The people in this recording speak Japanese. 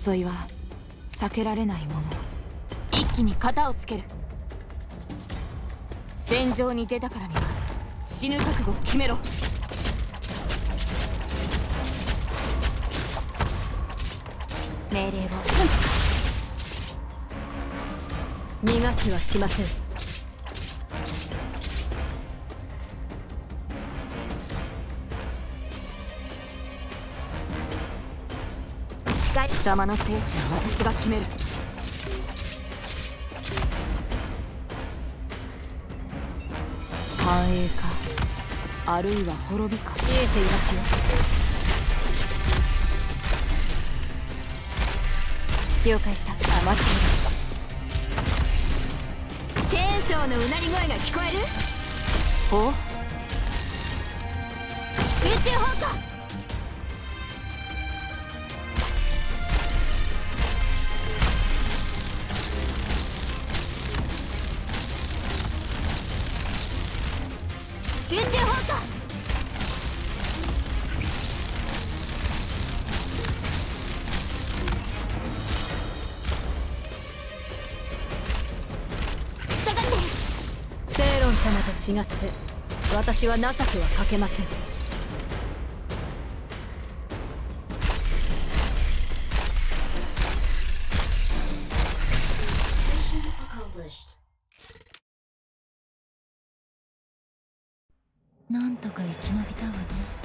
争いは避けられないもの。一気に型をつける。戦場に出たからには死ぬ覚悟を決めろ。命令を。逃がしはしません視界貴様の生死は私が決める。繁栄かあるいは滅びか。見えていますよ。了解した。余って。いるチェーンソーのうなり声が聞こえる？お？集中砲火集中砲火。下がって。セイロン様と違って私は情けはかけません。なんとか生き延びたわね。